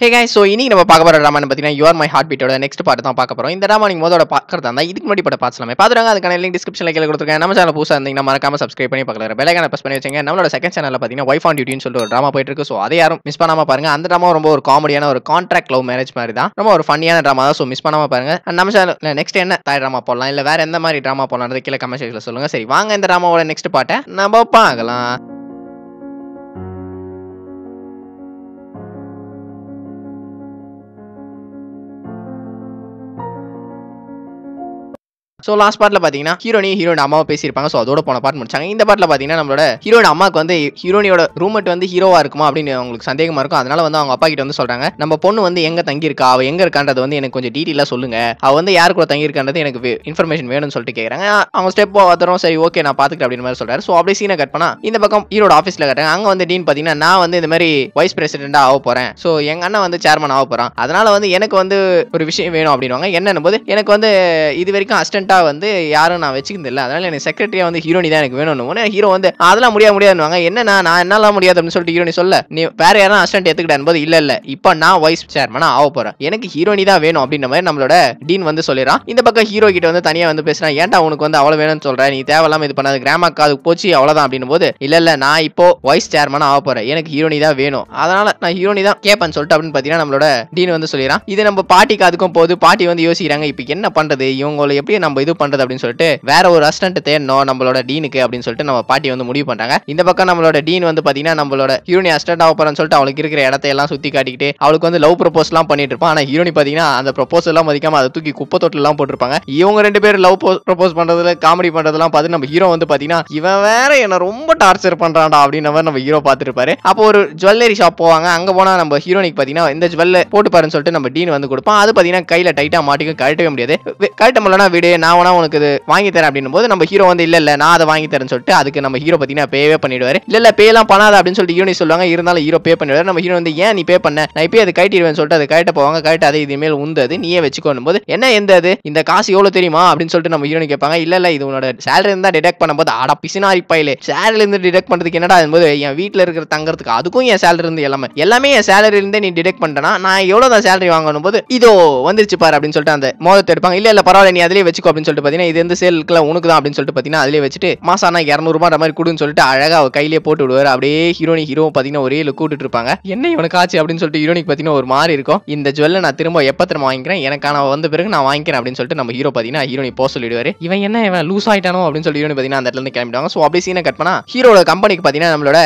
ஹே guys so இன்னைக்கு நம்ம பார்க்க போகிற ட்ராமான்னு பார்த்தீங்கன்னா யுவர் மை ஹார்ட் பீட்டோட நெக்ஸ்ட் பார்ட் தான் பார்க்க போகிறோம் இந்த ட்ராமா நீங்கள் முதல்ல பார்க்கறதா இருந்தால் இதுக்கு முன்னாடி பட பார்த்துலாமே. பார்த்துருங்க அதுக்கான லிங்க் டிஸ்கிரிப்ஷனில் கீழே கொடுத்துருக்கேன். நம்ம சேனல் புதுசாக இருந்தீங்கன்னா மறக்காம சப்ஸ்கிரைப் பண்ணி பார்க்கல வேலைக்கான ப்ரெஸ் பண்ணி வச்சுங்க. நம்மளோட செகண்ட் சேனலில் பார்த்தீங்கன்னா ஒய்ஃப் ஆன் டியூட்டின்னு சொல்லிட்டு ஒரு ட்ராமா போயிட்டு இருக்கு ஸோ அதை யாரும் மிஸ் பண்ணாம பாருங்க. அந்த ட்ராமா ரொம்ப ஒரு காமெடியான ஒரு கான்ட்ராக்ட் லவ் மேரேஜ் மாதிரி தான். ரொம்ப ஒரு ஃபன்னியான ட்ராமா தான். ஸோ மிஸ் பண்ணாம பாருங்க. நம்ம சேனல் நெக்ஸ்ட் என்ன? தாய் ட்ராமா போடலாம். இல்லை வேற எந்த மாதிரி ட்ராமா போடலாம்னு கீழே கமெண்ட் செக்ஷனில் சொல்லுங்கள் சரி வாங்க இந்த ட்ராமாவோட நெக்ஸ்ட் பாட்டை நம்ம பார்க்கலாம். ஸோ லாஸ்ட் பார்ட்ல பார்த்தீங்கன்னா ஹீரோனி ஹீரோயின் அம்மாவை பேசியிருப்பாங்க. ஸோ அதோட போன பார்ட் முடிச்சாங்க. இந்த பார்ட்ல பார்த்தீங்கன்னா நம்மளோட ஹீரோயின் அம்மாவுக்கு வந்து ஹீரோனியோட ரூம்மேட் வந்து ஹீரோவா இருக்குமா அப்படின்னு அவங்களுக்கு சந்தேகமா இருக்கும். அதனால வந்து அவங்க அப்பா கிட்ட வந்து சொல்றாங்க நம்ம பொண்ணு வந்து எங்க தங்கியிருக்கா? அவள் அவ எங்க இருக்கான்றது வந்து எனக்கு கொஞ்சம் டீட்டெயிலாக சொல்லுங்க. அவ வந்து யார் கூட தங்கியிருக்கான்றது எனக்கு இன்ஃபர்மேஷன் வேணும்னு சொல்லிட்டு கேட்குறாங்க அவங்க ஸ்டெப் பார்த்துறோம் சரி ஓகே நான் பார்த்துக்கிறேன் அப்படின்னு மாதிரி சொல்றாரு. ஸோ அப்படியே சீனை கட் பண்ணா இந்த பக்கம் ஹீரோட ஆஃபீஸில் கட்டுறாங்க அங்கே வந்து டீன் பார்த்தீங்கன்னா நான் வந்து இந்த மாதிரி வைஸ் பிரசிடென்டா ஆக போறேன். ஸோ எங்க அண்ணன் வந்து சேர்மன் ஆக போறான். அதனால வந்து எனக்கு வந்து ஒரு விஷயம் வேணும் அப்படின்வாங்க என்னன்னு போது எனக்கு வந்து இது வரைக்கும் அசிஸ்டண்டா வந்து யாரும் நான் வச்சுக்கிறது இல்லை அதனால எனக்கு செக்ரட்டரியா வந்து ஹீரோனி தான் எனக்கு வேணும்னு. ஹீரோ வந்து அதெல்லாம் முடியாது முடியாதுன்னு என்னன்னா நான் என்னால முடியாது அப்படின்னு சொல்லிட்டு ஹீரோனி சொல்ல நீ வேற யாரும் அசிஸ்டன்ட் எடுத்துக்கிட்டேன் போது இல்ல இல்ல. இப்போ நான் வைஸ் சேர்மனா ஆக போறேன். எனக்கு ஹீரோனி தான் வேணும் அப்படின்ற மாதிரி நம்மளோட டீன் வந்து சொல்லிடுறான். இந்த பக்கம் ஹீரோ கிட்ட வந்து தனியா வந்து பேசுறான். ஏன்டா உனக்கு வந்து அவ்வளவு வேணும்னு சொல்ற? நீ தேவையில்லாம இது பண்ணாது. கிராமக்கா அது போச்சு அவ்வளவுதான் அப்படின்னு போது இல்ல இல்ல. நான் இப்போ வைஸ் சேர்மனா ஆக போறேன். எனக்கு ஹீரோனி தான் வேணும். அதனால நான் ஹீரோனி தான் கேட்பேன்னு சொல்லிட்டு அப்படின்னு பாத்தீங்கன்னா நம்மளோட டீன் வந்து சொல்லிடுறான். இது நம்ம பாட்டிக்கு அதுக்கும் போது பாட்டி வந்து யோசிக்கிறாங்க இப்போ என்ன பண்றது? இவங்களை எப்படி நம்ம இது பண்றது அப்படின்னு சொல்லிட்டு வேற ஒரு அசிஸ்டன்ட் தேடணும் நம்மளோட டீனுக்கு அப்படின்னு சொல்லிட்டு நம்ம பாட்டி வந்து முடிவு பண்றாங்க இந்த பக்கம் நம்மளோட டீன் வந்து பாத்தீங்கன்னா நம்மளோட ஹீரோனி அசிஸ்டன்ட் ஆக போறேன்னு சொல்லிட்டு அவளுக்கு இருக்கிற இடத்தை எல்லாம் சுத்தி காட்டிக்கிட்டு அவளுக்கு வந்து லவ் ப்ரொபோஸ்லாம் பண்ணிட்டு இருப்பான். ஆனா ஹீரோனி பாத்தீங்கன்னா அந்த ப்ரொபோஸ் எல்லாம் மதிக்காம அதை தூக்கி குப்பை தொட்டில் எல்லாம் போட்டிருப்பாங்க. இவங்க ரெண்டு பேரும் லவ் ப்ரொபோஸ் பண்றதுல காமெடி பண்றதெல்லாம் பார்த்து நம்ம ஹீரோ வந்து பாத்தீங்கன்னா இவன் வேற என்ன ரொம்ப டார்ச்சர் பண்றான்டா அப்படின்ற மாதிரி நம்ம ஹீரோ பார்த்துட்டு அப்போ ஒரு ஜுவல்லரி ஷாப் போவாங்க. அங்க போனா நம்ம ஹீரோனிக்கு பாத்தீங்கன்னா இந்த ஜுவல்ல போட்டு பாருன்னு சொல்லிட்டு நம்ம டீன் வந்து கொடுப்பான். அது பாத்தீங்கன்னா கையில டைட்டா மாட்டிக்க கழட்டவே முடியாது. கழட்ட முடியலன்னா விடு நான் வேணா உனக்கு இது வாங்கி தரேன் அப்படின்னும் போது நம்ம ஹீரோ வந்து இல்ல இல்ல நான் அதை வாங்கி தரேன்னு சொல்லிட்டு அதுக்கு நம்ம ஹீரோ பாத்தீங்கன்னா பேவே பண்ணிடுவாரு. இல்ல இல்ல பே எல்லாம் பண்ணாத அப்படின்னு சொல்லிட்டு ஹீரோனி சொல்லுவாங்க. இருந்தாலும் ஹீரோ பே பண்ணிடுவாரு. நம்ம ஹீரோ வந்து ஏன் நீ பே பண்ண? நான் இப்பயே அது கட்டிடுவேன் சொல்லிட்டு அது கட்ட போவாங்க. கட்ட அது இது உந்தது அது நீயே வச்சுக்கோணும் போது என்ன எந்த அது? இந்த காசு எவ்வளவு தெரியுமா? அப்படின்னு சொல்லிட்டு நம்ம ஹீரோனி கேட்பாங்க. இல்ல இல்ல இது உன்னோட சேலரி இருந்தா டிடெக்ட் பண்ணும்போது அட பிசினாரி பையிலே. சேலரி இருந்து டிடெக்ட் பண்றதுக்கு என்னடா போது என் வீட்டில் இருக்கிற தங்கறதுக்கு அதுக்கும் என் சேலரி இருந்து எல்லாமே. எல்லாமே என் சேலரி இருந்தே நீ டிடெக்ட் பண்ணிட்டனா நான் எவ்வளவு தான் சேலரி வாங்கணும் போது இதோ வந்துருச்சு பாரு அப்படின்னு சொல்லிட்டு அந்த மோதத்தை எடுப்பாங்க. இல்ல இல்ல பரவாயில்ல நீ அதிலே வச்சுக்கோ அப்படின்னு சொல்லிட்டு பாத்தீங்கன்னா இது எந்த சேலுக்குல உனக்கு தான் அப்படின்னு சொல்லிட்டு பாத்தீங்கன்னா அதிலே வச்சுட்டு மாசம் ஆனா இரநூறுபா மாதிரி கொடுன்னு சொல்லிட்டு அழகா அவ கையிலே போட்டு விடுவார். அப்படியே ஹீரோனி ஹீரோ பாத்தீங்கன்னா ஒரே லுக் கூட்டிட்டு இருப்பாங்க என்ன இவனுக்கு ஆச்சு? அப்படின்னு சொல்லிட்டு ஹீரோனிக்கு பாத்தீங்கன்னா ஒரு மாதிரி இருக்கும். இந்த ஜுவல்ல நான் திரும்ப எப்ப திரும்ப வாங்கிக்கிறேன்? எனக்கான வந்த பிறகு நான் வாங்கிக்கிறேன். அப்படின்னு சொல்லிட்டு நம்ம ஹீரோ பாத்தீங்கன்னா ஹீரோனி போக சொல்லிடுவாரு. இவன் என்ன இவன் லூஸ் ஆயிட்டானோ? அப்படின்னு சொல்லி ஹீரோனி பாத்தீங்கன்னா அந்த இடத்துல இருந்து கிளம்பிடுவாங்க. ஸோ அப்படியே சீனை கட் பண்ணா ஹீரோட கம்பெனிக்கு பாத்தீங்கன்னா நம்மளோட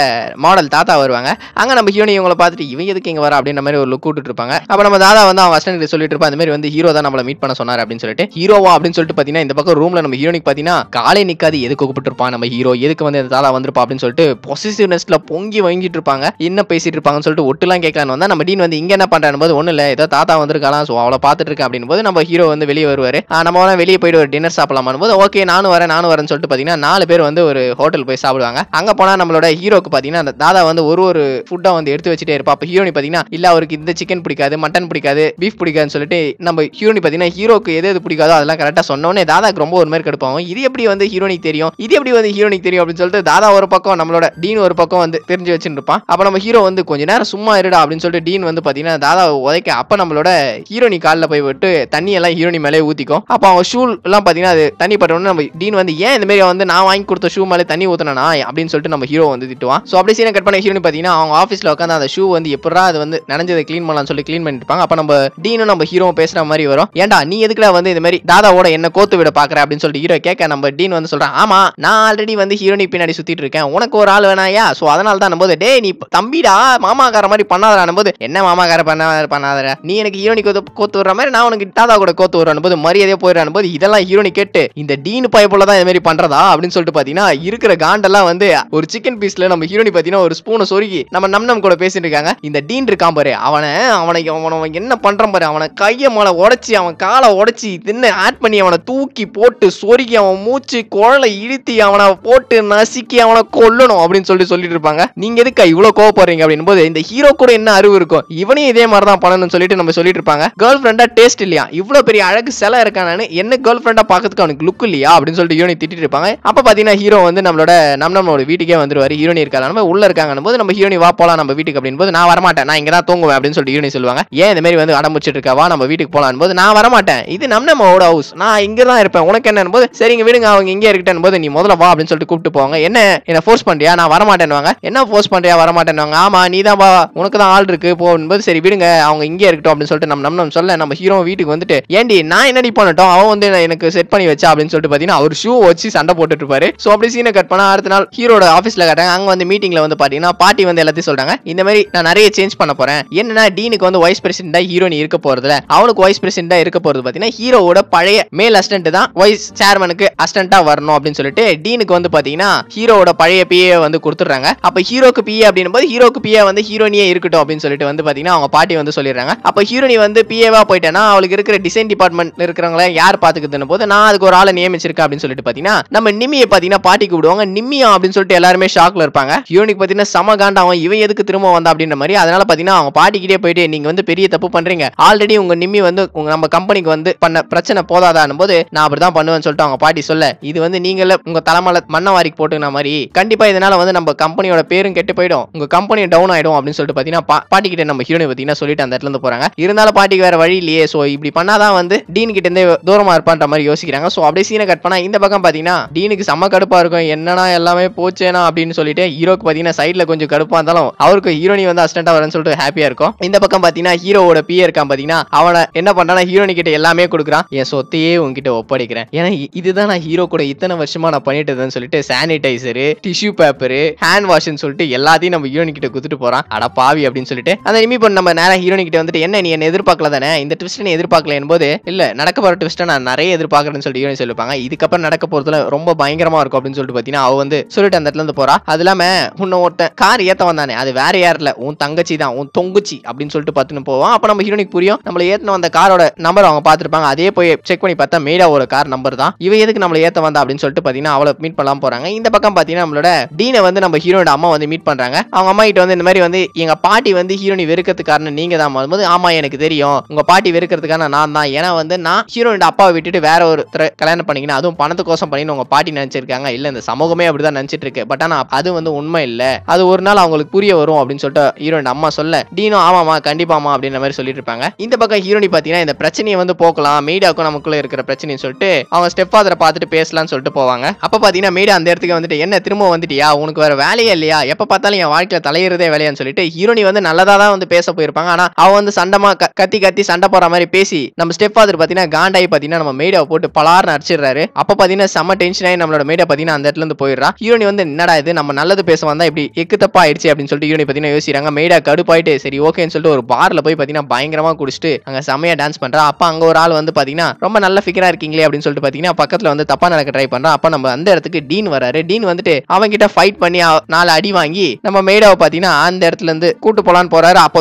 மாடல் தாத்தா வருவாங்க. அங்க நம்ம ஹீரோனி இவங்கள பார்த்துட்டு இவன் எதுக்கு இங்க வர அப்படின்ற மாதிரி ஒரு லுக் கூட்டிட்டு இருப்பாங்க அப்ப நம்ம தாதா வந்து அவங்க அஸ்டன்ட் சொல்லிட்டு இருப்பா அந்த மாதிரி வந்து ஹீரோ தான் நம்மளை மீட் பண்ண சொன்னார். அப்படின்னு சொல்லிட்டு ஹீரோவா அப்படின்னு சொல்லிட்டு பாத்தீங்கன்னா இந்த பக்கம் ரூம்ல நம்ம ஹீரோனிக் பாத்தீங்கன்னா காலை நிக்காது. எதுக்கு கூப்பிட்டுருப்பான் நம்ம ஹீரோ எதுக்கு வந்து இந்த தாளா வந்திருப்பா அப்படின்னு சொல்லிட்டு பொசிசிவ்னஸ்ல பொங்கி வாங்கிட்டு இருப்பாங்க. என்ன பேசிட்டு இருப்பாங்கன்னு சொல்லிட்டு ஒட்டுலாம் கேட்கலான்னு வந்தா நம்ம டீன் வந்து இங்க என்ன பண்றான்னு போது ஒண்ணு இல்ல. ஏதோ தாத்தா வந்திருக்கலாம் சோ அவளை பார்த்துட்டு இருக்கேன். அப்படின்னு போது நம்ம ஹீரோ வந்து வெளியே வருவாரு. ஆ, நம்ம வேணா வெளியே போயிட்டு ஒரு டின்னர் சாப்பிடலாமான்னு போது ஓகே நானும் வரேன் நானும் வரேன்னு சொல்லிட்டு பாத்தீங்கன்னா நாலு பேர் வந்து ஒரு ஹோட்டல் போய் சாப்பிடுவாங்க. அங்க போனா நம்மளோட ஹீரோக்கு பாத்தீங்கன்னா அந்த தாதா வந்து ஒரு ஒரு ஃபுட்டா வந்து எடுத்து வச்சுட்டே இருப்பா. அப்ப ஹீரோனி பாத்தீங்கன்னா இல்ல அவருக்கு இந்த சிக்கன் பிடிக்காது மட்டன் பிடிக்காது பீஃப் பிடிக்காதுன்னு சொல்லிட்டு நம்ம ஹீரோனி பாத்தீங்கன்னா ஹீரோக்கு எது எது பிடிக்காதோ அதெல்லாம் கரெக்டா சொன்னோடனே தாதாக்கு ரொம்ப ஒரு மாதிரி கடுப்பாகும். இது எப்படி வந்து ஹீரோனிக்கு தெரியும்? இது எப்படி வந்து ஹீரோனிக்கு தெரியும் அப்படின்னு சொல்லிட்டு தாதா ஒரு பக்கம் நம்மளோட டீன் ஒரு பக்கம் வந்து தெரிஞ்சு வச்சுருப்பான் அப்போ அப்ப நம்ம ஹீரோ வந்து கொஞ்ச நேரம் சும்மா இருடா அப்படின்னு சொல்லிட்டு டீன் வந்து பாத்தீங்கன்னா தாதா உதைக்க அப்ப நம்மளோட ஹீரோனி காலில் போய் விட்டு தண்ணி எல்லாம் ஹீரோனி மேலே ஊத்திக்கும். அப்ப அவங்க ஷூ எல்லாம் பாத்தீங்கன்னா அது தண்ணி பட்டோன்னு நம்ம டீன் வந்து ஏன் இந்த மாதிரி வந்து நான் வாங்கி கொடுத்த ஷூ மேலே தண்ணி ஊத்துனா அப்படின்னு சொல்லிட்டு நம்ம ஹீரோ வந்து திட்டுவான். ஸோ அப்படியே சீனை கட் பண்ண ஹீரோனி பாத்தீங்கன்னா அவங்க ஆஃபீஸ்ல உட்காந்து அந்த ஷூ வந்து எப்படா அது வந்து நனைஞ்சதை க்ளீன் பண்ணலாம்னு சொல்லி க்ளீன் பண்ணிட்டு இருப்பாங்க. அப்ப நம்ம டீனும் நம்ம ஹீரோவும் பேசுற மாதிரி வரும். ஏன்டா நீ எதுக்குடா வந்து இந்த மாதிரி தாதாவோட என்ன கோத்து விட பாக்குற அப்படின்னு சொல்லிட்டு ஹீரோ கேட்க நம்ம டீன் வந்து சொல்றான் ஆமா நான் ஆல்ரெடி வந்து ஹீரோனி பின்னாடி சுத்திட்டு இருக்கேன். உனக்கு ஒரு ஆள் வேணாயா ஸோ அதனால தான் போது டே நீ தம்பிடா மாமாக்கார மாதிரி பண்ணாதான் போது என்ன மாமாக்கார பண்ண பண்ணாதர நீ எனக்கு ஹீரோனி கோத்து கோத்து விடுற மாதிரி நான் உனக்கு தாதா கூட கோத்து விடுறான் போது மரியாதையே போயிடறான் போது இதெல்லாம் ஹீரோனி கேட்டு இந்த டீன் பயப்புல தான் இது மாதிரி பண்றதா? அப்படின்னு சொல்லிட்டு பாத்தீங்கன்னா இருக்கிற காண்டெல்லாம் வந்து ஒரு சிக்கன் பீஸ்ல நம்ம ஹீரோனி பாத்தீங்கன்னா ஒரு ஸ்பூனை சொருகி நம்ம நம் நம் கூட பேசிட்டு இருக்காங்க. இந்த டீன் இருக்கான் பாரு அவனை அவனை அவனை அவன் என்ன பண்றான் பாரு அவனை கையை மேல உடச்சி அவன் காலை உடைச்சி தின்னு ஆட் பண்ணி அவனை தூக்கி போட்டு சொருகி அவன் மூச்சு குழலை இழுத்தி அவனை போட்டு நசுக்கி அவனை கொல்லணும் அப்படின்னு சொல்லிட்டு சொல்லிட்டு இருப்பாங்க. நீங்க எதுக்கா இவ்வளவு கோவப்படுறீங்க அப்படின்னு போது இந்த ஹீரோ கூட என்ன அறிவு இருக்கும் இவனையும் இதே மாதிரி தான் பண்ணணும்னு சொல்லிட்டு நம்ம சொல்லிட்டு இருப்பாங்க. கேர்ள் ஃப்ரெண்டா டேஸ்ட் இல்லையா? இவ்வளவு பெரிய அழகு சிலை இருக்கானு என்ன கேர்ள் ஃப்ரெண்டா பாக்கிறதுக்கு அவனுக்கு லுக் இல்லையா அப்படின்னு சொல்லிட்டு யூனி திட்டிட்டு இருப்பாங்க. அப்ப பாத்தீங்கன்னா ஹீரோ வந்து நம்மளோட நம்ம நம்மளோட வீட்டுக்கே வந்துருவாரு. ஹீரோனி இருக்காங்க நம்ம உள்ள இருக்காங்க போது நம்ம ஹீரோனி வா போலாம் நம்ம வீட்டுக்கு அப்படின்னு போது நான் வரமாட்டேன். நான் இங்க தான் தூங்குவேன். அப்படின்னு சொல்லிட்டு ஹீரோனி சொல்லுவாங்க. ஏன் இந்த மாதிரி வந்து அடம்பிச்சிட்டு இருக்கா? நம்ம வீட்டுக்கு போலான்னு போது நான் வரமாட்டேன். இது நம்ம நம்மளோட ஹவுஸ் நான் இங்கே தான் இருப்பேன். உனக்கு என்னன்னு போது சரிங்க விடுங்க அவங்க இங்கே இருக்கட்டும் போது நீ முதல்ல வா அப்படின்னு சொல்லிட்டு கூப்பிட்டு போவாங்க. என்ன என்ன ஃபோர்ஸ் பண்ணுறியா நான் வரமாட்டேன்னுவாங்க. என்ன ஃபோர்ஸ் பண்றியா? வரமாட்டேன்னுவாங்க. ஆமா நீ தான் வா உனக்கு தான் ஆள் இருக்கு போகும்போது சரி விடுங்க அவங்க இங்கே இருக்கட்டும் அப்படின்னு சொல்லிட்டு நம்ம நம்ம சொல்ல நம்ம ஹீரோ வீட்டுக்கு வந்துட்டு ஏண்டி நான் என்னடி பண்ணட்டும்? அவன் வந்து எனக்கு செட் பண்ணி வச்சா? அப்படின்னு சொல்லிட்டு பார்த்தீங்கன்னா அவர் ஷூ வச்சு சண்டை போட்டுட்டு இருப்பாரு. சோ அப்படி சீனை கட் பண்ணா அடுத்த நாள் ஹீரோட ஆஃபீஸில் கட்டாங்க அங்கே வந்து மீட்டிங்கில் வந்து பார்த்தீங்கன்னா பாட்டி வந்து எல்லாத்தையும் சொல்றாங்க. இந்த மாதிரி நான் நிறைய சேஞ்ச் பண்ண போறேன். என்னன்னா டீனுக்கு வந்து வைஸ் பிரசிடண்டா நீ இருக்க போறதுல அவனுக்கு வைஸ் பிரசிடண்டா இருக்க போறது பார்த்தீங்கன்னா ஹீரோவோட பழைய மேல் அசிஸ்டன்ட் தான் வைஸ் சேர்மனுக்கு அசிஸ்டண்டா வரணும் அப்படின்னு சொல்லிட்டு டீனுக்கு வந்து பாத்தீங்கன்னா ஹீரோவோட பழைய பிஏ வந்து கொடுத்துறாங்க அப்ப ஹீரோக்கு பிஏ அப்படின்னு போது ஹீரோக்கு பிஏ வந்து ஹீரோனியே இருக்கட்டும் அப்படின்னு சொல்லிட்டு வந்து பாத்தீங்கன்னா அவங்க பாட்டி வந்து சொல்லிடுறாங்க. அப்ப ஹீரோனி வந்து பிஏவா போயிட்டேன்னா அவளுக்கு இருக்கிற டிசைன் டிபார்ட்மெண்ட் இருக்கிறவங்கள யார் பாத்துக்குதுன்னு போது நான் அதுக்கு ஒரு ஆளை நியமிச்சிருக்கேன் அப்படின்னு சொல்லிட்டு பாத்தீங்கன்னா நம்ம நிம்மியை பாத்தீங்கன்னா பாட்டி கூப்பிடுவாங்க. நிம்மியா அப்படின்னு சொல்லிட்டு எல்லாருமே ஷாக்ல இருப்பாங்க. ஹீரோனிக்கு பாத்தீங்கன்னா சம காண்டாவும் இவன் எதுக்கு திரும்ப வந்தா அப்படின்ற மாதிரி. அதனால பாத்தீங்கன்னா அவங்க பாட்டிக்கிட்டே போயிட்டு நீங்க வந்து பெரிய தப்பு பண்றீங்க. ஆல்ரெடி உங்க நிம்மி வந்து உங்க நம்ம கம்பெனிக்கு வந்து பண்ண பிரச்சனை போதாதான்னு போது நான் அப்படிதான் பண்ணுவேன்னு சொல்லிட்டு அவங்க பாட்டி சொல்ல இது வந்து நீங்களே உங்க தலைமலை மண்ணை வாரிக்கு போட்டுக்கின மாதிரி கண்டிப்பா இதனால வந்து நம்ம கம்பெனியோட பேரும் கெட்டு போயிடும். உங்க கம்பெனி டவுன் ஆயிடும் அப்படின்னு சொல்லிட்டு பாத்தீங்கன்னா பாட்டி கிட்ட நம்ம ஹீரோனை பாத்தீங்கன்னா சொல்லிட்டு அந்த இடத்துல இருந்து போறாங்க. இருந்தாலும் பாட்டிக்கு வேற வழி இல்லையே. சோ இப்படி பண்ணாதான் வந்து டீன் கிட்ட இருந்தே தூரமா இருப்பான்ற மாதிரி யோசிக்கிறாங்க. சோ அப்படியே சீனை கட் பண்ணா இந்த பக்கம் பாத்தீங்கன்னா டீனுக்கு செம்ம கடுப்பா இருக்கும். என்னன்னா எல்லாமே போச்சேனா? அப்படின்னு சொல்லிட்டு ஹீரோக்கு பாத்தீங்கன்னா சைடுல கொஞ்சம் கடுப்பா இருந்தாலும் அவருக்கு ஹீரோனி வந்து அசிஸ்டண்டா வரேன்னு சொல்லிட்டு ஹாப்பியா இருக்கும். இந்த பக்கம் பாத்தீங்கன்னா ஹீரோவோட பிஏ இருக்கான் பாத்தீங்கன்னா அவனை என்ன பண்றானா ஹீரோனி கிட்ட எல்லாமே கொடுக்குறான். என் சொத்தையே உங்க உன்கிட்ட ஒப்படைக்கிறேன். ஏன்னா இதுதான் நான் ஹீரோ கூட இத்தனை வருஷமா நான் பண்ணிட்டு இருந்தேன்னு சொல்லிட்டு சானிடைசரு டிஷ்யூ பேப்பரு ஹேண்ட் வாஷ்னு சொல்லிட்டு எல்லாத்தையும் நம்ம ஹீரோனி கிட்ட குத்துட்டு போறான். அட பாவி அப்படின்னு சொல்லிட்டு அந்த நிமி பொண்ணு நம்ம நேரம் ஹீரோனி கிட்ட வந்துட்டு என்ன நீ என்ன எதிர்பார்க்கல தானே? இந்த ட்விஸ்ட் நீ எதிர்பார்க்கல? என்பது இல்ல நடக்க போற ட்விஸ்ட்டை நான் நிறைய எதிர்பார்க்கறேன்னு சொல்லிட்டு ஹீரோனி சொல்லிப்பாங்க. இதுக்கப்புறம் நடக்க போறதுல ரொம்ப பயங்கரமா இருக்கும் அப்படின்னு சொல்லிட்டு பாத்தீங்கன்னா அவ வந்து சொல்லிட்டு அந்த இடத்துல இருந்து போறா. அது இல்லாம உன்னை ஒருத்தன் கார் ஏத்த வந்தானே அது வேற யார் இல்ல. உன் தங்கச்சி தான் உன் தொங்குச்சி அப்படின்னு சொல்லிட்டு பார்த்துன்னு போவோம் அப்ப நம்ம ஹீரோனிக்கு புரியும். நம்மள ஏத்தன வந்த காரோட நம்பர் அவங்க பார்த்துருப்பாங்க அதே போய் செக் பண்ணி பார்த்தா மேடாவோட கார் நம்பர் தான். இவ எதுக்கு நம்மள ஏத்த வந்தா அப்படின்னு சொல்லிட்டு பாத்தீங்கன்னா அவளை மீட் பண்ணலாம் போறாங்க. இந்த பக்கம் பாத்தீங்கன்னா நம்மளோட டீனை வந்து நம்ம ஹீரோட அம்மா வந்து மீட் பண்றாங்க. அவங்க அம்மா கிட்ட வந்து இந்த மாதிரி வந்து எங்க பாட்டி வந்து ஹீரோனி வெறுக்கிறதுக்கு காரணம் நீங்க தான் போது ஆமா எனக்கு தெரியும். உங்க பாட்டி வெறுக்கிறதுக்கான நான் தான். ஏன்னா வந்து நான் ஹீரோனோட அப்பாவை விட்டுட்டு வேற ஒரு கல்யாணம் பண்ணிக்கணும் அதுவும் பணத்துக்கோசம் பண்ணின்னு உங்க பாட்டி நினைச்சிருக்காங்க. இல்ல இந்த சமூகமே அப்படிதான் நினைச்சிட்டு இருக்கு. பட் ஆனா அது வந்து உண்மை இல்ல. அது ஒரு நாள் அவங்களுக்கு புரிய வரும் அப்படின்னு சொல்லிட்டு ஹீரோயின் அம்மா சொல்ல டீனும் ஆமாமா கண்டிப்பாமா அப்படின்ற மாதிரி சொல்லிட்டு இருப்பாங்க. இந்த பக்கம் ஹீரோனி பாத்தீங்கன்னா இந்த பிரச்சனையை வந்து போக்கலாம். மீடியாவுக்கும் நமக்குள்ள இருக்கிற பிரச்சனை பிரச்சனைன்னு சொல்லிட்டு அவங்க ஸ்டெப் ஃபாதரை பார்த்துட்டு பேசலாம்னு சொல்லிட்டு போவாங்க. அப்போ பாத்தீங்கன்னா மீடியா அந்த இடத்துக்கு வந்துட்டு என்ன திரும்ப வந்துட்டியா? உனக்கு வேற வேலையே இல்லையா? எப்போ பார்த்தாலும் என் வாழ்க்கையில் தலையிறதே வேலையான்னு சொல்லிட்டு ஹீரோனி வந்து நல்லதா தான் வந்து பேச போயிருப்பாங்க. ஆனால் அவன் வந்து சண்டமா க- கத்தி கத்தி சண்டை போற மாதிரி பேசி நம்ம ஸ்டெப் ஃபாதர் பாத்தீங்கன்னா காண்டாயி பாத்தீங்கன்னா நம்ம மீடியாவை போட்டு பலார்னு அடிச்சிடுறாரு. அப்ப பாத்தீங்கன்னா செம்ம டென்ஷன் ஆகி நம்மளோட மீடியா பாத்தீங்கன்னா அந்த இடத்துல இருந்து போயிடுறா. ஹீரோனி வந்து என்னடா இது? நம்ம நல்லது பேச வந்தா இப்படி எக்கு தப்பா ஆயிடுச்சு? அப்படின்னு சொல்லிட்டு ஹீரோனி பார்த்தீங்கன்னா யோசிக்கிறாங்க. மீடியா கடுப்பாயிட்டு சரி ஓகேன்னு சொல்லிட்டு ஒரு பார்ல போய் பார்த்தீங்கன்னா பயங்கரமா குடிச்சிட்டு அங்கே செம்மையா டான்ஸ் பண்றா. அப்போ அங்கே ஒரு ஆள் வந்து பார்த்தீங்கன்னா ரொம்ப நல்ல ஃபிகரா இருக்கீங்களே அப்படின்னு சொல்லிட்டு பாத்தீங்கன்னா பக்கத்துல வந்து தப்பா நடக்க ட்ரை பண்றான். அப்ப நம்ம அந்த இடத்துக்கு டீன் வராரு. டீன் வந்துட்டு அவங்க கிட்ட ஃபைட் பண்ணி நாலு அடி வாங்கி நம்ம மேடாவை பாத்தீங்கன்னா அந்த இடத்துல இருந்து கூட்டு போலான்னு போறாரு. அப்போ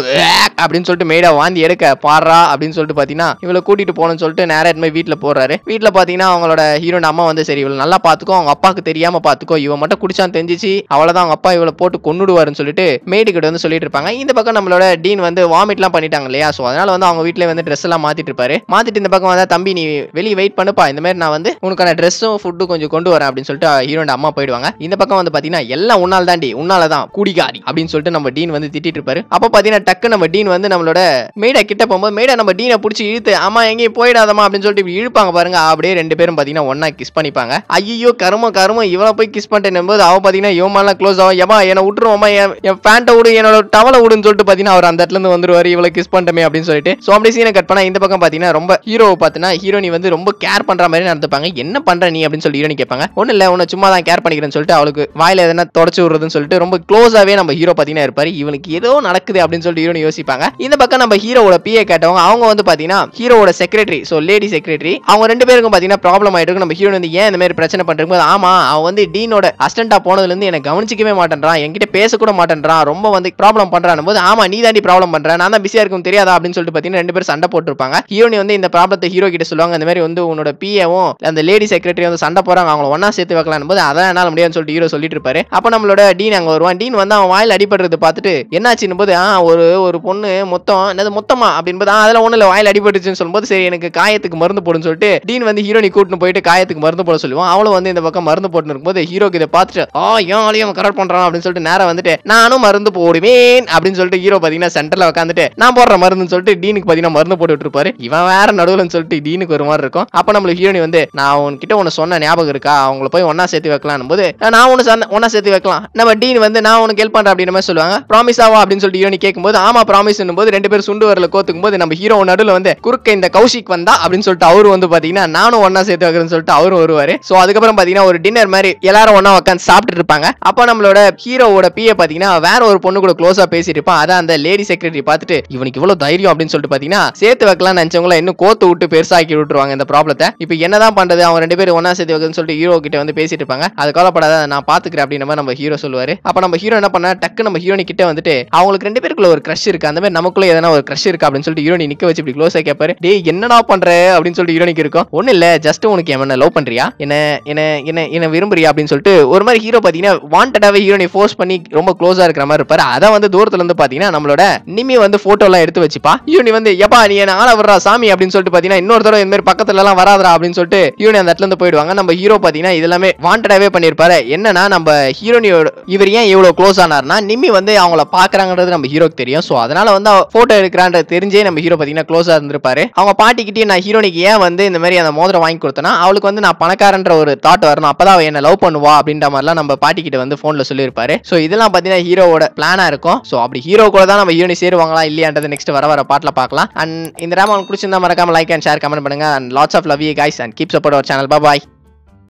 அப்படின்னு சொல்லிட்டு மேடா வாந்தி எடுக்க பாடுறா! அப்படின்னு சொல்லிட்டு பாத்தீங்கன்னா இவளை கூட்டிட்டு போகணும்னு சொல்லிட்டு நேரம் எடுத்து வீட்டுல போறாரு. வீட்டுல பாத்தீங்கன்னா அவங்களோட ஹீரோட அம்மா வந்து சரி இவளை நல்லா பாத்துக்கோ. அவங்க அப்பாவுக்கு தெரியாம பாத்துக்கோ. இவன் மட்டும் குடிச்சான் தெரிஞ்சிச்சு. அவ்வளவுதான் அவங்க அப்பா இவளை போட்டு கொண்டுடுவாருன்னு சொல்லிட்டு மேடு கிட்ட வந்து சொல்லிட்டு இருப்பாங்க. இந்த பக்கம் நம்மளோட டீன் வந்து வாமிட்லாம் பண்ணிட்டாங்க இல்லையா? சோ அதனால வந்து அவங்க வீட்டிலே வந்து ட்ரெஸ் எல்லாம் மாத்திட்டு இருப்பாரு. மாத்திட்டு இந்த பக்கம் வந்தா தம்பி நீ வெளியே வெயிட் பண்ணுப்பா. இந்த மாதிரி நான் வந்து உனக்கான ட்ரெஸ்ஸும் ஃபுட்டும் கொஞ்சம் கொண்டு வரேன் அப்படின்னு சொல்லிட்டு ஹீரோட அம்மா போயிடுவாங்க. இந்த பக்கம் வந்து பாத்தீங்கன்னா எல்லாம் உன்னால் தாண்டி உன்னால தான் கூடிகாரி அப்படின்னு சொல்லிட்டு நம்ம டீன் வந்து திட்டிட்டு இருப்பாரு. அப்போ பாத்தீங்கன்னா டக்கு நம்ம டீன் வந்து நம்மளோட மேடை கிட்ட போகும்போது மேடை நம்ம டீனை பிடிச்சி இழுத்து அம்மா எங்கேயும் போயிடாதமா அப்படின்னு சொல்லிட்டு இப்படி இழுப்பாங்க பாருங்க. அப்படியே ரெண்டு பேரும் பாத்தீங்கன்னா ஒன்னா கிஸ் பண்ணிப்பாங்க. ஐயோ கரும கரும இவளை போய் கிஸ் பண்ணிட்டேன் போது அவ பாத்தீங்கன்னா இவன் க்ளோஸ் ஆகும் ஏமா என்னை விட்டுருவோமா. என் பேண்ட்டை விடு என்னோட டவலை விடுன்னு சொல்லிட்டு பாத்தீங்கன்னா அவர் அந்த இடத்துல இருந்து வந்துருவாரு. இவளை கிஸ் பண்ணிட்டமே அப்படின்னு சொல்லிட்டு. சோ அப்படி சீனை கட் பண்ணா இந்த பக்கம் பாத்தீங்கன்னா ரொம்ப ஹீரோ பார்த்தீங்கன்னா ஹீரோனி வந்து ரொம்ப கேர் பண்ற மாதிரி நடந்துப்பாங்க. என்ன பண்ற நீ? அப்படின்னு சொல்லி ஹீரோனி கேட்பாங்க. ஒன்றும் இல்ல உன்னை சும்மா தான் கேர் பண்ணிக்கிறேன்னு சொல்லிட்டு அவளுக்கு வாயில எதனா தொடச்சு விடுறதுன்னு சொல்லிட்டு ரொம்ப க்ளோஸாவே நம்ம ஹீரோ பாத்தீங்கன்னா இருப்பாரு. இவனுக்கு ஏதோ நடக்குது அப்படின்னு சொல்லிட்டு ஹீரோனி யோசிப்பாங்க. இந்த பக்கம் நம்ம ஹீரோவோட பிஏ கேட்டவங்க அவங்க வந்து பாத்தீங்கன்னா ஹீரோவோட செக்ரட்டரி சோ லேடி செக்ரட்டரி அவங்க ரெண்டு பேருக்கும் பாத்தீங்கன்னா ப்ராப்ளம் ஆயிட்டு இருக்கு. நம்ம ஹீரோ வந்து ஏன் இந்த மாதிரி பிரச்சனை பண்றதுக்கு போது ஆமா அவன் வந்து டீனோட அஸ்டண்டா போனதுல இருந்து எனக்கு கவனிச்சிக்கவே மாட்டேன்றான். என்கிட்ட பேசக்கூட மாட்டேன்றான். ரொம்ப வந்து ப்ராப்ளம் பண்றான் போது ஆமா நீ தாண்டி ப்ராப்ளம் பண்ற. நான் தான் பிஸியா இருக்கும் தெரியாதா? அப்படின்னு சொல்லிட்டு பாத்தீங்கன்னா ரெண்டு பேரும் சண்டை போட்டுருப்பாங்க. ஹீரோனி வந்து இந்த ப்ராப்ளத்தை ஹீரோ கிட்ட சொல்லுவாங்க. இந்த மாதிரி வந்து உன்னோட பிஏவும் அந்த லேடி செக்ரட்டரி வந்து சண்டை போறாங்க அவங்கள ஒன்னா சேர்த்து வைக்கலாம் போது அதான் என்னால முடியாதுன்னு சொல்லிட்டு ஹீரோ சொல்லிட்டு இருப்பாரு. அப்ப நம்மளோட டீன் அங்க வருவான். டீன் வந்து அவன் வாயில் அடிபடுறது பார்த்துட்டு என்னாச்சுன்னு போது ஆ ஒரு ஒரு பொண்ணு மொத்தம் என்னது மொத்தமா? அப்படின்னு போது அதெல்லாம் ஒண்ணு இல்ல. வாயில் அடிபட்டுச்சுன்னு சொல்லும்போது சரி எனக்கு காயத்துக்கு மருந்து போடுன்னு சொல்லிட்டு டீன் வந்து ஹீரோனி கூட்டின்னு போயிட்டு காயத்துக்கு மருந்து போட சொல்லுவான். அவளும் வந்து இந்த பக்கம் மருந்து போட்டு இருக்கும்போது ஹீரோக்கு இதை பார்த்துட்டு ஆ ஏன் ஆளையும் கரெக்ட் பண்றான்? அப்படின்னு சொல்லிட்டு நேரம் வந்துட்டு நானும் மருந்து போடுவேன். அப்படின்னு சொல்லிட்டு ஹீரோ பாத்தீங்கன்னா சென்டர்ல உட்காந்துட்டு நான் போடுற மருந்துன்னு சொல்லிட்டு டீனுக்கு பாத்தீங்கன்னா மருந்து போட்டு விட்டுருப்பாரு இவன் வேற நடுவில் சொல்லிட்டு டீனுக்கு ஒரு மாதிரி இருக்கும். அப்ப நம்மளுக்கு ஹீரோனி வந்து நான் உன்கிட்ட ஒன்னு சொன்ன ஞாபகம் இருக்கா? அவங்கள போய் ஒன்னா சேர்த்து வைக்கலாம் போது நான் ஒன்னு ஒன்னா சேர்த்து வைக்கலாம். நம்ம டீன் வந்து நான் உனக்கு ஹெல்ப் பண்றேன் அப்படின்ற மாதிரி சொல்லுவாங்க. ப்ராமிஸ் ஆவா? அப்படின்னு சொல்லிட்டு ஹீரோனி கேட்கும்போது ஆமா ப்ராமிஸ் போது ரெண்டு பேரும் சுண்டு வரல கோத்துக்கும் போது நம்ம ஹீரோ நடுவில் வந்து குறுக்க இந்த கௌஷிக் வந்தா அப்படின்னு சொல்லிட்டு அவரு வந்து பாத்தீங்கன்னா நானும் ஒன்னா சேர்த்து வைக்கிறேன்னு சொல்லிட்டு அவரும் வருவாரு. சோ அதுக்கப்புறம் பாத்தீங்கன்னா ஒரு டின்னர் மாதிரி எல்லாரும் ஒன்னா உட்காந்து சாப்பிட்டு இருப்பாங்க. அப்ப நம்மளோட ஹீரோவோட பிஏ பாத்தீங்கன்னா வேற ஒரு பொண்ணு கூட க்ளோஸா பேசிட்டு இருப்பான். அதான் அந்த லேடி செக்ரட்டரி பார்த்துட்டு இவனுக்கு இவ்வளவு தைரியம் அப்படின்னு சொல்லிட்டு பாத்தீங்கன்னா சேர்த்து வைக்கலாம் நினைச்சவங்கள இன்னும் கோத்து விட்டு பெருசாக்கி விட்டுருவாங்க இந்த ப்ராப்ளத்தை இப்போ என்னதான் பண்றது? அவங்க ரெண்டு பேரும் ஒன்னா சேர்த்து வைக்கணும்னு சொல்லிட்டு ஹீரோ கிட்ட வந்து பேசிட்டு இருப்பாங்க. அது கவலைப்படாத நான் பாத்துக்கிறேன் அப்படின்ற மாதிரி நம்ம ஹீரோ சொல்லுவாரு. அப்ப நம்ம ஹீரோ என்ன பண்ணா டக்கு நம்ம ஹீரோனி கிட்ட வந்துட்டு அவங்களுக்கு ரெண்டு பேருக்குள்ள ஒரு க்ரஷ் இருக்கு. அந்த மாதிரி நமக்குள்ள எதனா ஒரு க்ரஷ் இருக்கு அப்படின்னு சொல்லிட்டு ஹீரோனி நிக்க வச்சு இப்படி க்ளோஸா கேட்பாரு டேய் என்னடா பண்ற? அப்படின்னு சொல்லிட்டு ஹீரோனிக்கு இருக்கும். ஒண்ணு இல்ல ஜஸ்ட் உனக்கு என்ன லவ் பண்றியா? என்ன என்ன என்ன என்ன விரும்புறியா? அப்படின்னு சொல்லிட்டு ஒரு மாதிரி ஹீரோ பாத்தீங்கன்னா வாண்டடாவே ஹீரோனி ஃபோர்ஸ் பண்ணி ரொம்ப க்ளோஸா இருக்கிற மாதிரி இருப்பாரு. அதை வந்து தூரத்துல இருந்து பாத்தீங்கன்னா நம்மளோட நிமி வந்து போட்டோ எல்லாம் எடுத்து வச்சுப்பா. ஹீரோனி வந்து எப்பா நீ என்ன ஆள வர்றா சாமி? அப்படின்னு சொல்லிட்டு பாத்தீங்கன்னா இன்னொரு தடவை இந்த மாதிரி பக்கத்துல எல்லாம் வராதரா அப்படின்னு சொல்லிட்டு ஹீரோனி அந்த இடத்துல இருந்து போயிடுவாங்க. நம்ம ஹீரோ பாத்தீங்கன்னா இதெல்லாமே வாண்டடாவே பண்ணிருப்பாரு என்னன்னா நம்ம ஹீரோனியோட இவர் ஏன் இவ்வளவு க்ளோஸ் ஆனார்னா நிம்மி வந்து அவங்கள பாக்குறாங்கன்றது நம்ம ஹீரோக்கு தெரியும். சோ அதனால வந்து போட்டோ எடுக்கிறான்றது தெரிஞ்சே நம்ம ஹீரோ பாத்தீங்கன்னா க்ளோஸா இருந்திருப்பாரு. அவங்க பாட்டிக்கிட்டே நான் ஹீரோனிக்கு ஏன் வந்து இந்த மாதிரி அந்த மோதிரம் வாங்கி கொடுத்தேன்னா அவளுக்கு வந்து நான் பணக்காரன்ற ஒரு தாட் வரணும். அப்பதான் அவ என்ன லவ் பண்ணுவா அப்படின்ற மாதிரிலாம் நம்ம பாட்டிக்கிட்ட வந்து போன்ல சொல்லியிருப்பாரு. சோ இதெல்லாம் பாத்தீங்கன்னா ஹீரோவோட பிளானா இருக்கும். சோ அப்படி ஹீரோ கூட தான் நம்ம ஹீரோனி சேருவாங்களா இல்லையான்றது நெக்ஸ்ட் வர வர பாட்டில் பார்க்கலாம். அண்ட் இந்த ராமன் பிடிச்சிருந்தா மறக்காம லைக் அண்ட் ஷேர் கமெண்ட் பண்ணுங்க. And lots of love you guys and keep supporting our channel. Bye bye.